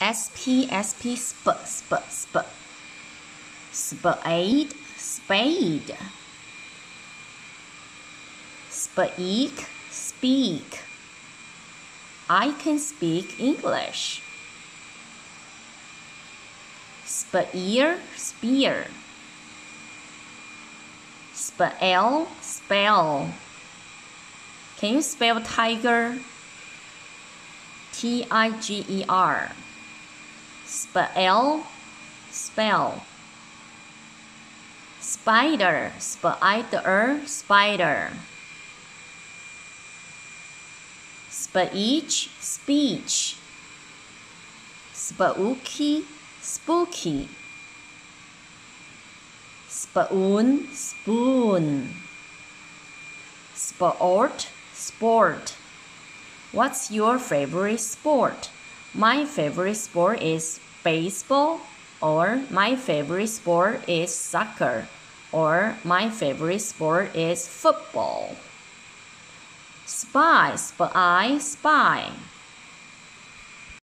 S P S P sp sp sp. Spade spade. Speak speak. I can speak English. Spear spear. Spell spell. Can you spell tiger? T I G E R spell. Spell. Spider. Spider. Spider. Speech. Speech. Spooky. Spooky. Spoon. Spoon. Sport. Sport. What's your favorite sport my favorite sport is baseball or my favorite sport is soccer or my favorite sport is football. Spy spy spy